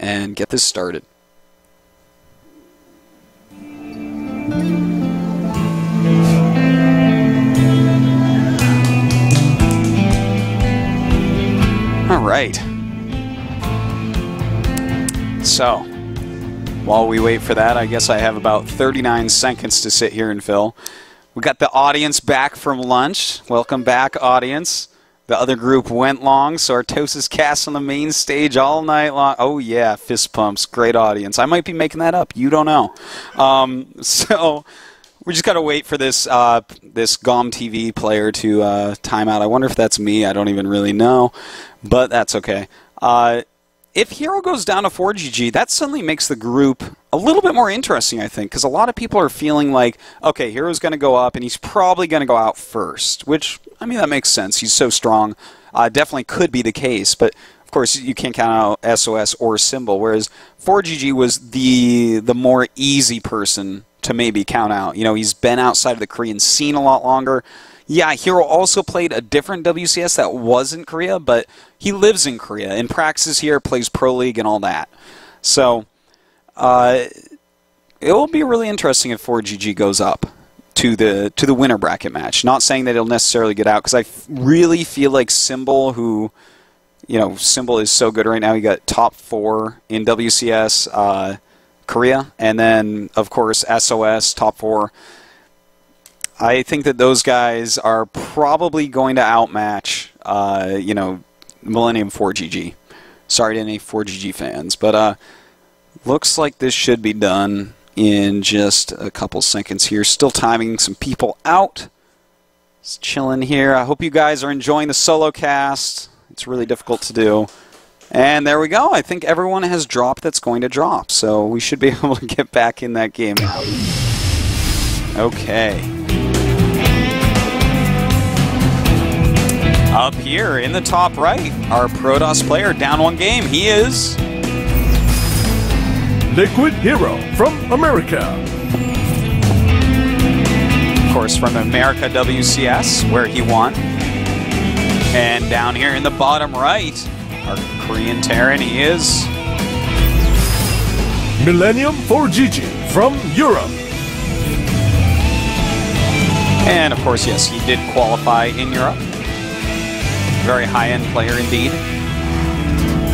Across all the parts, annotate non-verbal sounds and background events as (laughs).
and get this started. All right. So, while we wait for that, I guess I have about 39 seconds to sit here and fill. We got the audience back from lunch. Welcome back, audience. The other group went long, so Artosis cast on the main stage all night long. Oh yeah, fist pumps, great audience. I might be making that up. You don't know. Um, (laughs) so we just got to wait for this uh, this GOM TV player to uh, time out. I wonder if that's me. I don't even really know, but that's okay. Uh, if Hero goes down to ForGG, that suddenly makes the group a little bit more interesting, I think, because a lot of people are feeling like, okay, Hero's going to go up, and he's probably going to go out first, which, I mean, that makes sense. He's so strong. Uh, definitely could be the case, but of course, you can't count out SOS or Symbol, whereas ForGG was the the more easy person to maybe count out. You know, he's been outside of the Korean scene a lot longer. Yeah, Hero also played a different WCS that wasn't Korea, but he lives in Korea and practices here, plays Pro League and all that. So uh, it will be really interesting if ForGG goes up to the to the winner bracket match. Not saying that he'll necessarily get out because I really feel like Symbol, who you know, Symbol is so good right now. He got top four in WCS uh, Korea, and then of course SOS top four. I think that those guys are probably going to outmatch, uh, you know, Millennium ForGG. Sorry to any ForGG fans, but uh, looks like this should be done in just a couple seconds here. Still timing some people out. Just chilling here. I hope you guys are enjoying the solo cast. It's really difficult to do. And there we go. I think everyone has dropped that's going to drop, so we should be (laughs) able to get back in that game. Okay. Up here in the top right, our Protoss player down one game. He is Liquid Hero from America. Of course, from America WCS, where he won. And down here in the bottom right, our Korean Terran, he is Millennium ForGG from Europe. And of course, yes, he did qualify in Europe. Very high-end player indeed.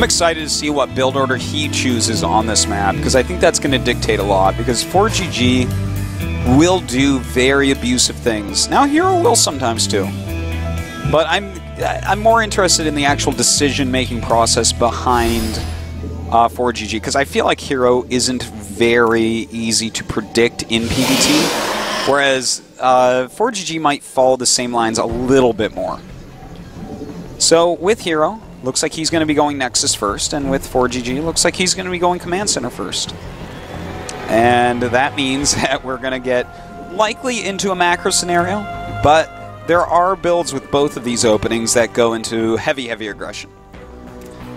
I'm excited to see what build order he chooses on this map because I think that's going to dictate a lot because ForGG will do very abusive things. Now Hero will sometimes too. But I'm I'm more interested in the actual decision-making process behind uh, ForGG because I feel like Hero isn't very easy to predict in PvT, whereas uh, ForGG might follow the same lines a little bit more. So with Hero, looks like he's going to be going Nexus first, and with ForGG, looks like he's going to be going Command Center first. And that means (laughs) that we're going to get likely into a macro scenario, but there are builds with both of these openings that go into heavy, heavy aggression.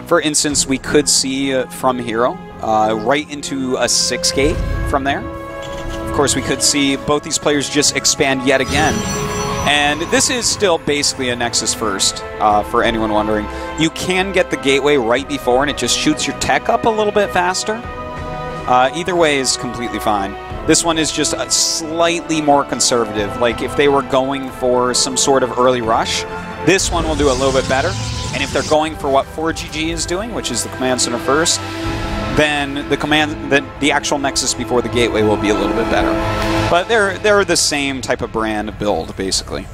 For instance, we could see uh, from Hero uh, right into a 6 gate from there. Of course, we could see both these players just expand yet again and this is still basically a Nexus first, uh, for anyone wondering. You can get the gateway right before, and it just shoots your tech up a little bit faster. Uh, either way is completely fine. This one is just slightly more conservative. Like if they were going for some sort of early rush, this one will do a little bit better. And if they're going for what ForGG is doing, which is the command center first, then the command, the, the actual Nexus before the gateway will be a little bit better. But they're they're the same type of brand build basically.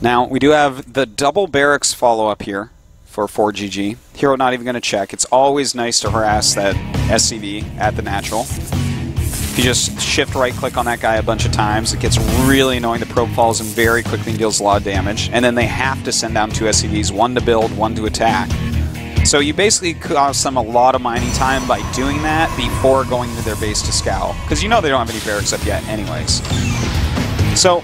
Now we do have the double barracks follow up here for ForGG. Hero not even going to check. It's always nice to harass that SCV at the natural. If you just shift right click on that guy a bunch of times, it gets really annoying. The probe falls in very quickly and deals a lot of damage. And then they have to send down two SCVs, one to build, one to attack. So you basically cost them a lot of mining time by doing that before going to their base to scout. Because you know they don't have any barracks up yet anyways. So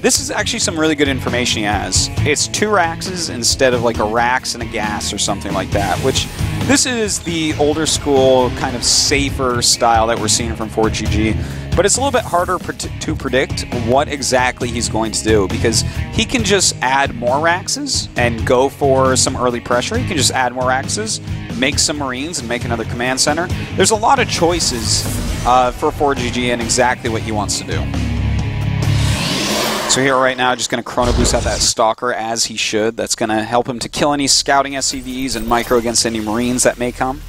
this is actually some really good information he has. It's two Raxes instead of like a Rax and a Gas or something like that, which this is the older school, kind of safer style that we're seeing from ForGG. But it's a little bit harder to predict what exactly he's going to do because he can just add more Raxes and go for some early pressure. He can just add more Raxes, make some Marines and make another command center. There's a lot of choices uh, for ForGG and exactly what he wants to do. So here right now, just going to Chrono Boost out that Stalker as he should. That's going to help him to kill any scouting SCVs and micro against any Marines that may come.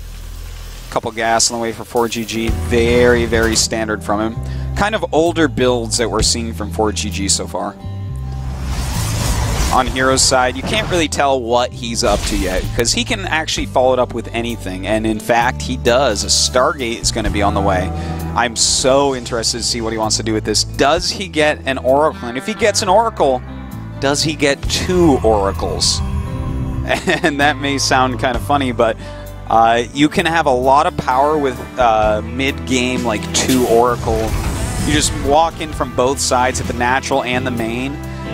Couple gas on the way for ForGG. Very, very standard from him. Kind of older builds that we're seeing from ForGG so far. On Hero's side, you can't really tell what he's up to yet, because he can actually follow it up with anything, and in fact, he does. A Stargate is going to be on the way. I'm so interested to see what he wants to do with this. Does he get an Oracle? And if he gets an Oracle, does he get two Oracles? (laughs) And that may sound kind of funny, but uh, you can have a lot of power with uh, mid-game, like two Oracle. You just walk in from both sides at the natural and the main,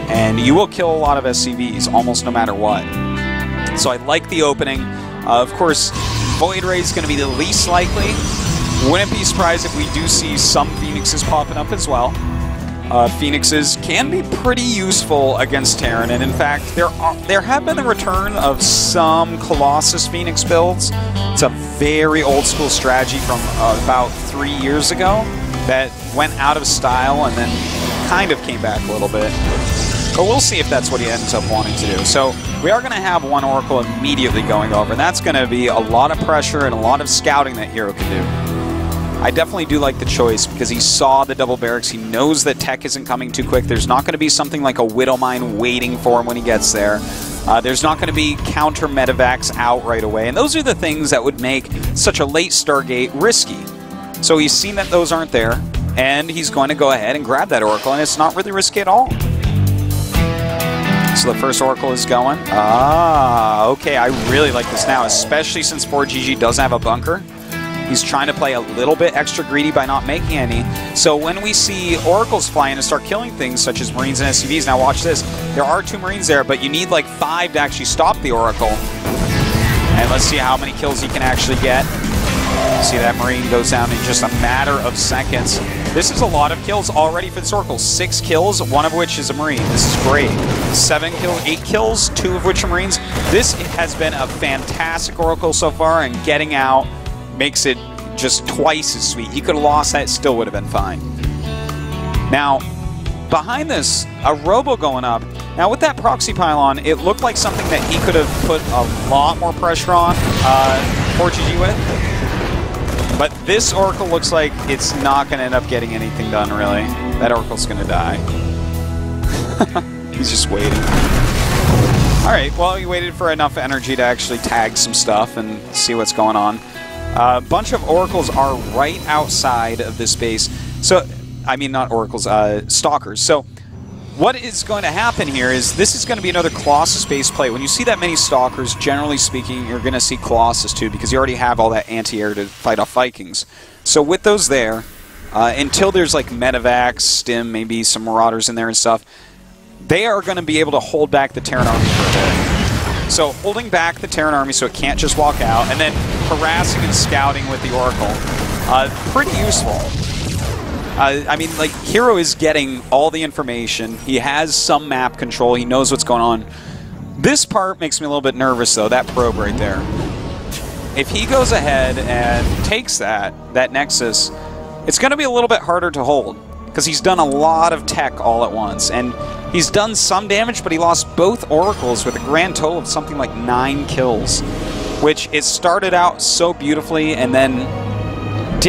and you will kill a lot of SCVs almost no matter what. So I like the opening. Uh, of course, Void Ray is going to be the least likely. Wouldn't be surprised if we do see some Phoenixes popping up as well. Uh, Phoenixes can be pretty useful against Terran, and in fact, there are, there have been the return of some Colossus Phoenix builds. It's a very old school strategy from uh, about three years ago that went out of style and then kind of came back a little bit. But we'll see if that's what he ends up wanting to do. So we are going to have one Oracle immediately going over, and that's going to be a lot of pressure and a lot of scouting that Hero can do. I definitely do like the choice because he saw the double barracks. He knows that tech isn't coming too quick. There's not going to be something like a Widow Mine waiting for him when he gets there. Uh, there's not going to be counter medivacs out right away. And those are the things that would make such a late Stargate risky. So he's seen that those aren't there, and he's going to go ahead and grab that Oracle, and it's not really risky at all. So the first Oracle is going. Ah, okay, I really like this now, especially since ForGG doesn't have a bunker. He's trying to play a little bit extra greedy by not making any. So when we see Oracles fly in and start killing things such as Marines and SCVs, now watch this. There are two Marines there, but you need like five to actually stop the Oracle. And let's see how many kills he can actually get. See that Marine goes down in just a matter of seconds. This is a lot of kills already for this Oracle. Six kills, one of which is a Marine. This is great. Seven kills, eight kills, two of which are Marines. This has been a fantastic Oracle so far, and getting out makes it just twice as sweet. He could have lost that, still would have been fine. Now, behind this, a Robo going up. Now, with that proxy pylon, it looked like something that he could have put a lot more pressure on uh, ForGG with. But this Oracle looks like it's not going to end up getting anything done, really. That Oracle's going to die. (laughs) He's just waiting. Alright, well, he waited for enough energy to actually tag some stuff and see what's going on. A uh, bunch of oracles are right outside of this base. So, I mean, not oracles, uh, stalkers. So, what is going to happen here is this is going to be another Colossus-based play. When you see that many stalkers, generally speaking, you're going to see Colossus too, because you already have all that anti-air to fight off Vikings. So with those there, uh, until there's like Medivacs, Stim, maybe some Marauders in there and stuff, they are going to be able to hold back the Terran army for a bit. So holding back the Terran army so it can't just walk out, and then harassing and scouting with the Oracle. Uh, pretty useful. Uh, I mean, like, Hero is getting all the information. He has some map control. He knows what's going on. This part makes me a little bit nervous, though, that probe right there. If he goes ahead and takes that, that Nexus, it's going to be a little bit harder to hold because he's done a lot of tech all at once. And he's done some damage, but he lost both Oracles with a grand total of something like nine kills which it started out so beautifully and then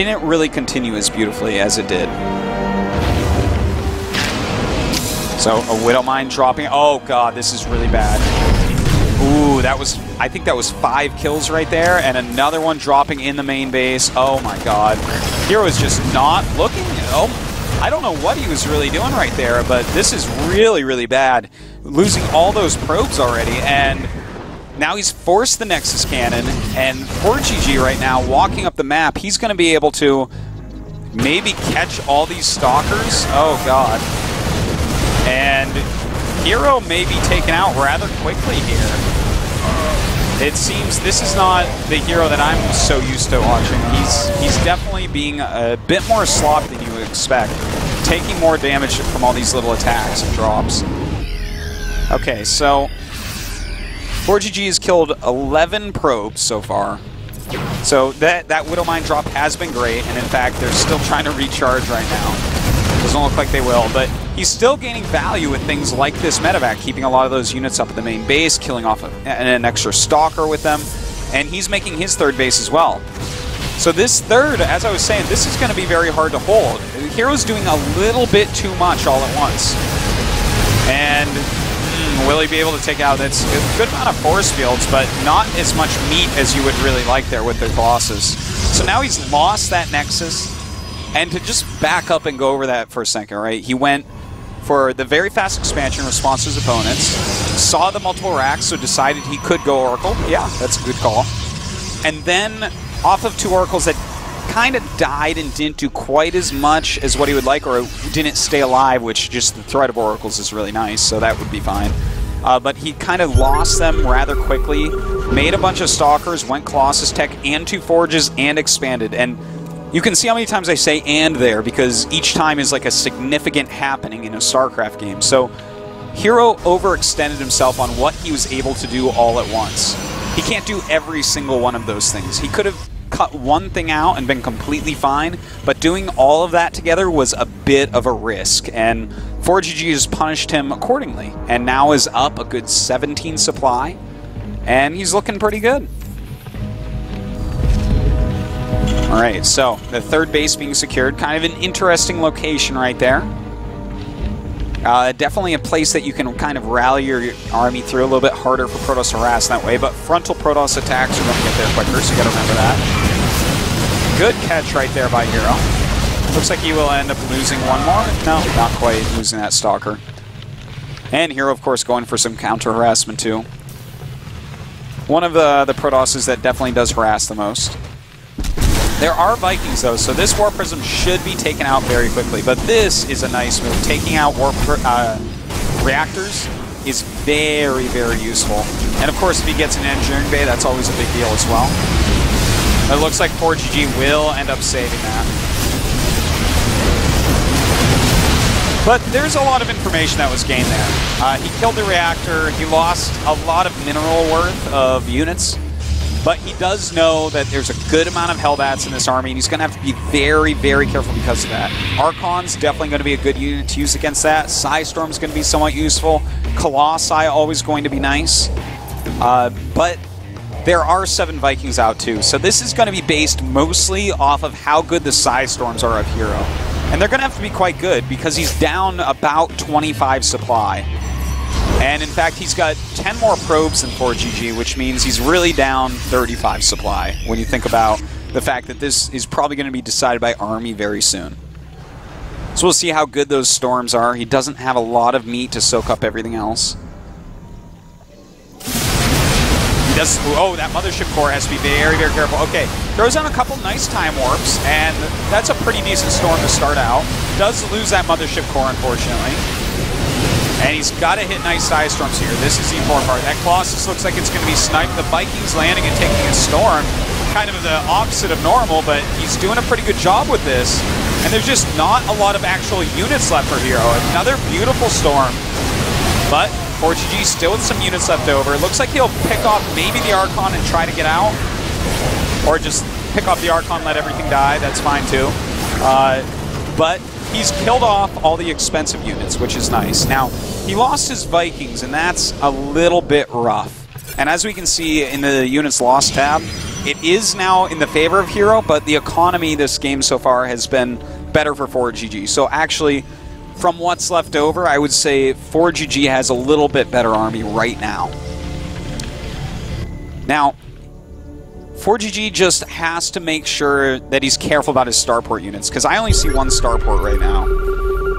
didn't really continue as beautifully as it did. So a Widow Mine dropping. Oh god, this is really bad. Ooh, that was, I think that was five kills right there, and another one dropping in the main base. Oh my god. Hero is just not looking. Oh, I don't know what he was really doing right there, but this is really, really bad. Losing all those probes already, and now he's forced the Nexus Cannon, and ForGG right now, walking up the map, he's going to be able to maybe catch all these Stalkers. Oh, God. And Hero may be taken out rather quickly here. It seems this is not the hero that I'm so used to watching. He's he's definitely being a bit more slop than you would expect, taking more damage from all these little attacks and drops. Okay, so ForGG has killed 11 probes so far. So that, that Widowmine drop has been great, and in fact, they're still trying to recharge right now. Doesn't look like they will, but he's still gaining value with things like this medivac, keeping a lot of those units up at the main base, killing off a, an extra stalker with them, and he's making his third base as well. So this third, as I was saying, this is going to be very hard to hold. Hero's doing a little bit too much all at once. And will he be able to take out that's a good amount of force fields, but not as much meat as you would really like there with the Colossus. So now he's lost that Nexus. And to just back up and go over that for a second, right? He went for the very fast expansion response to his opponents, saw the multiple racks, so decided he could go Oracle. Yeah, that's a good call. And then off of two Oracles that kind of died and didn't do quite as much as what he would like, or didn't stay alive, which just the threat of Oracles is really nice, so that would be fine. Uh, but he kind of lost them rather quickly, made a bunch of Stalkers, went Colossus Tech and two Forges, and expanded. And you can see how many times I say and there, because each time is like a significant happening in a StarCraft game. So Hero overextended himself on what he was able to do all at once. He can't do every single one of those things. He could have cut one thing out and been completely fine, but doing all of that together was a bit of a risk, and ForGG has punished him accordingly, and now is up a good 17 supply, and he's looking pretty good. Alright, so the third base being secured, kind of an interesting location right there. Uh, definitely a place that you can kind of rally your army through a little bit harder for Protoss harass that way, but frontal Protoss attacks are going to get there quicker, so you got to remember that. Good catch right there by Hero. Looks like he will end up losing one more. No, not quite losing that Stalker. And Hero, of course, going for some counter harassment too. One of the, the Protosses that definitely does harass the most. There are Vikings, though, so this Warp Prism should be taken out very quickly. But this is a nice move. Taking out Warp uh, Reactors is very, very useful. And, of course, if he gets an Engineering Bay, that's always a big deal as well. It looks like ForGG will end up saving that. But there's a lot of information that was gained there. Uh, he killed the reactor. He lost a lot of mineral worth of units. But he does know that there's a good amount of Hellbats in this army, and he's going to have to be very, very careful because of that. Archon's definitely going to be a good unit to use against that. Psi Storm's going to be somewhat useful. Colossi always going to be nice. Uh, but there are seven Vikings out too, so this is going to be based mostly off of how good the psi storms are of Hero. And they're going to have to be quite good because he's down about 25 supply. And in fact, he's got 10 more probes than ForGG, which means he's really down 35 supply when you think about the fact that this is probably going to be decided by Army very soon. So we'll see how good those storms are. He doesn't have a lot of meat to soak up everything else. Does, oh, that Mothership Core has to be very, very careful. Okay, throws on a couple nice time warps, and that's a pretty decent storm to start out. Does lose that Mothership Core, unfortunately. And he's got to hit nice psi storms here. This is the important part. That Colossus looks like it's going to be sniped. The Vikings landing and taking a Storm. Kind of the opposite of normal, but he's doing a pretty good job with this. And there's just not a lot of actual units left for Hero. Another beautiful Storm. But ForGG still with some units left over. It looks like he'll pick off maybe the Archon and try to get out. Or just pick off the Archon, let everything die. That's fine too. Uh, but he's killed off all the expensive units, which is nice. Now, he lost his Vikings, and that's a little bit rough. And as we can see in the units lost tab, it is now in the favor of Hero, but the economy this game so far has been better for ForGG. So actually, from what's left over, I would say ForGG has a little bit better army right now. Now, ForGG just has to make sure that he's careful about his starport units, because I only see one starport right now.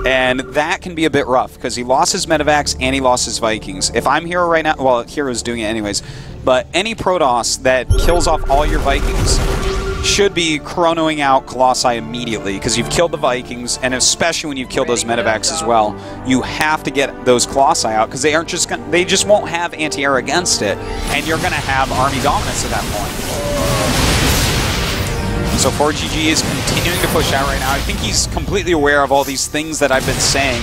And that can be a bit rough, because he lost his medivacs and he lost his Vikings. If I'm Hero right now, well, Hero's doing it anyways, but any Protoss that kills off all your Vikings should be chronoing out Colossi immediately, because you've killed the Vikings, and especially when you've killed those medivacs as well, you have to get those Colossi out, because they aren't just gonna, they just won't have anti-air against it, and you're going to have army dominance at that point. So ForGG is continuing to push out right now. I think he's completely aware of all these things that I've been saying.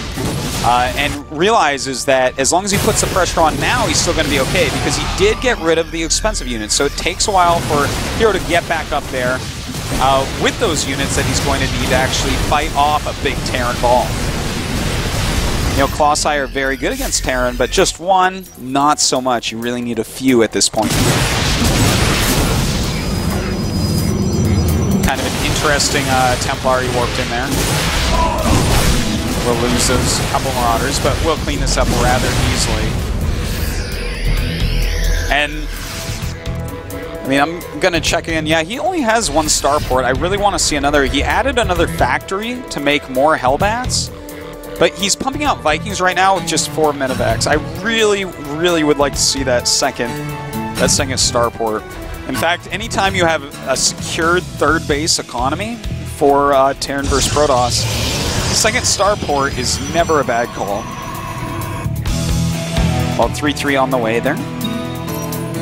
Uh, and realizes that as long as he puts the pressure on now, he's still going to be okay because he did get rid of the expensive units. So it takes a while for Hero to get back up there uh, with those units that he's going to need to actually fight off a big Terran ball. You know, Colossi are very good against Terran, but just one, not so much. You really need a few at this point. Kind of an interesting uh, Templari warped in there. We'll lose those couple Marauders, but we'll clean this up rather easily. And, I mean, I'm going to check in. Yeah, he only has one starport. I really want to see another. He added another factory to make more Hellbats, but he's pumping out Vikings right now with just four Medivacs. I really, really would like to see that second, that second starport. In fact, anytime you have a secured third base economy for uh, Terran versus Protoss, second starport is never a bad call. Well, 3-3 on the way there.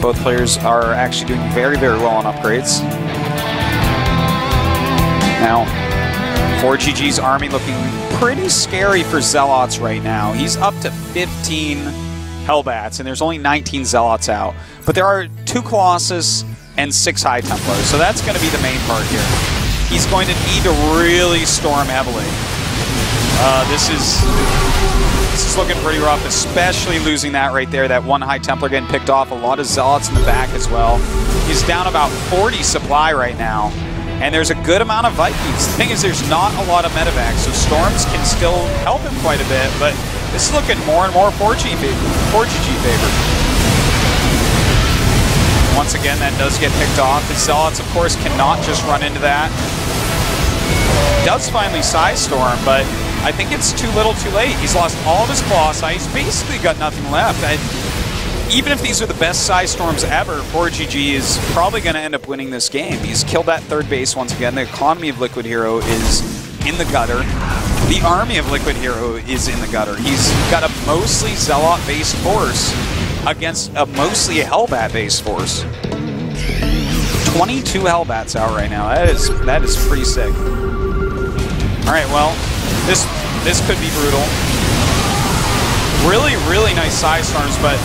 Both players are actually doing very, very well on upgrades. Now, ForGG's army looking pretty scary for Zealots right now. He's up to 15 Hellbats, and there's only 19 Zealots out. But there are two Colossus and six High Templars, so that's going to be the main part here. He's going to need to really storm heavily. Uh, this is this is looking pretty rough, especially losing that right there. That one High Templar getting picked off. A lot of Zealots in the back as well. He's down about 40 supply right now. And there's a good amount of Vikings. The thing is, there's not a lot of medivacs, so Storms can still help him quite a bit, but this is looking more and more 4G favor. ForGG favor. Once again, that does get picked off. The Zealots, of course, cannot just run into that. Does finally Psi Storm, but I think it's too little too late. He's lost all of his Colossi. He's basically got nothing left. I, even if these are the best Psi Storms ever, ForGG is probably going to end up winning this game. He's killed that third base once again. The economy of Liquid Hero is in the gutter. The army of Liquid Hero is in the gutter. He's got a mostly Zealot-based force against a mostly Hellbat-based force. 22 Hellbats out right now. That is that is pretty sick. All right, well, this this could be brutal. Really, really nice psi storms, but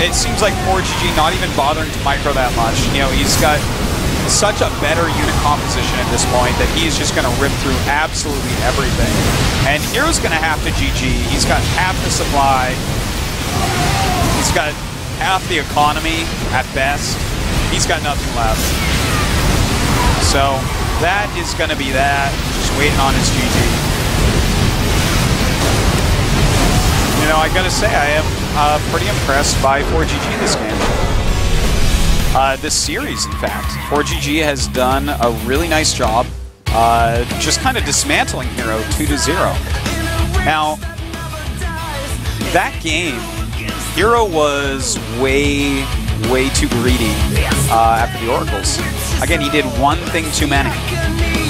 it seems like ForGG not even bothering to micro that much. You know, he's got such a better unit composition at this point that he's just going to rip through absolutely everything. And Hero's going to have to GG. He's got half the supply. He's got half the economy at best. He's got nothing left. So that is going to be that. Just waiting on his GG. You know, I gotta say, I am uh, pretty impressed by ForGG this game. Uh, this series, in fact. ForGG has done a really nice job uh, just kind of dismantling Hero 2 to 0. Now, that game, Hero was way, way too greedy uh, after the Oracles. Again, he did one thing too many.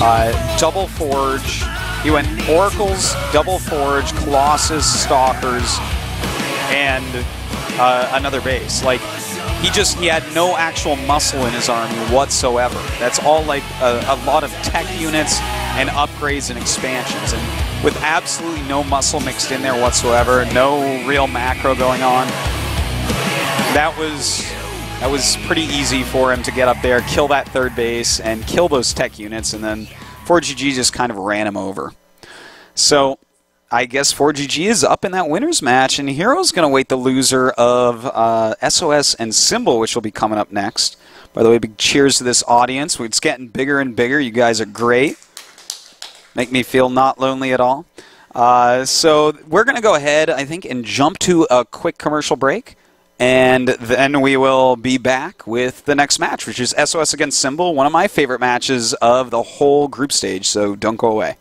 Uh, double Forge, he went Oracles, Double Forge, Colossus, Stalkers, and uh, another base. Like, he just, he had no actual muscle in his army whatsoever. That's all like a, a lot of tech units and upgrades and expansions. And with absolutely no muscle mixed in there whatsoever, no real macro going on, that was that was pretty easy for him to get up there, kill that third base, and kill those tech units, and then ForGG just kind of ran him over. So I guess 4GG is up in that winners match, and Hero's going to wait the loser of uh, SOS and Symbol, which will be coming up next. By the way, big cheers to this audience. It's getting bigger and bigger. You guys are great. Make me feel not lonely at all. Uh, so we're going to go ahead, I think, and jump to a quick commercial break. And then we will be back with the next match, which is SOS against Symbol, one of my favorite matches of the whole group stage, so don't go away.